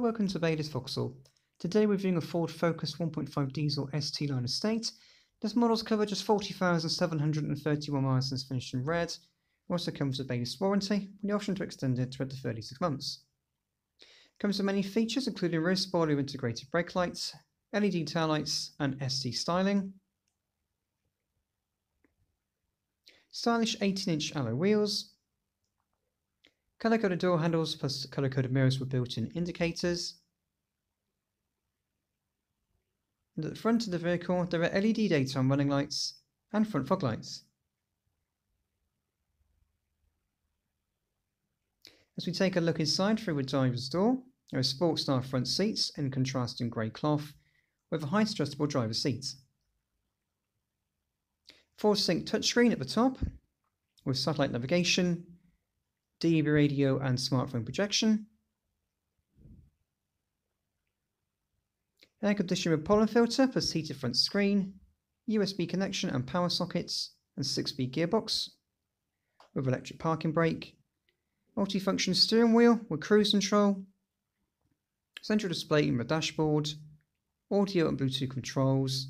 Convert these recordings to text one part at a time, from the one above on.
welcome to Baylis Vauxhall. Today we're viewing a Ford Focus 1.5 diesel ST line estate. This model's covered just 40,731 miles since finished in red. It also comes with Baylis warranty, with the option to extend it to up to 36 months. It comes with many features including rear spoiler integrated brake lights, LED tail lights and ST styling. Stylish 18-inch alloy wheels, Colour-coded door handles plus colour-coded mirrors with built-in indicators. And at the front of the vehicle there are LED daytime running lights and front fog lights. As we take a look inside through a driver's door, there are sports style front seats in contrasting grey cloth with a height adjustable driver's seat. Ford SYNC touchscreen at the top with satellite navigation, DAB radio and smartphone projection. Air conditioner with pollen filter plus heated front screen, USB connection and power sockets, and 6-speed gearbox. With electric parking brake, multifunction steering wheel with cruise control, central display in the dashboard, audio and Bluetooth controls,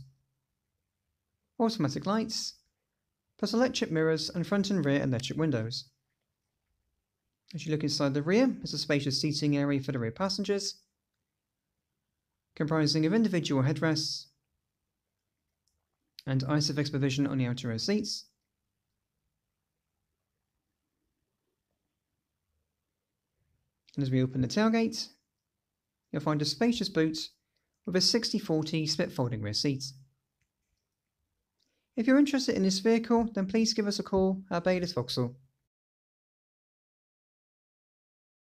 automatic lights, plus electric mirrors and front and rear electric windows. As you look inside the rear, there's a spacious seating area for the rear passengers, comprising of individual headrests and ISOFIX provision on the outer row seats. And as we open the tailgate, you'll find a spacious boot with a 60-40 split folding rear seat. If you're interested in this vehicle, then please give us a call at Baylis Vauxhall